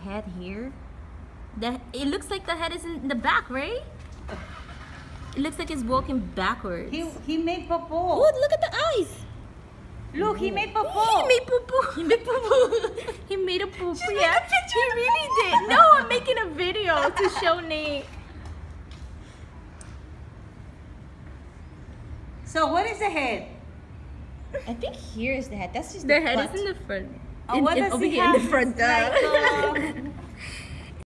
head here. The it looks like the head is in the back, right? It looks like it's walking backwards. He he made popo. Oh, look at the eyes. Look, he made He made poo poo. He made poo poo. he made a poo poo. Yeah, he really did. No, I'm making a video to show Nate. So what is the head? I think here is the head. That's just The the, head butt. is in the front. Oh, In- in- over he here in the front. Uh,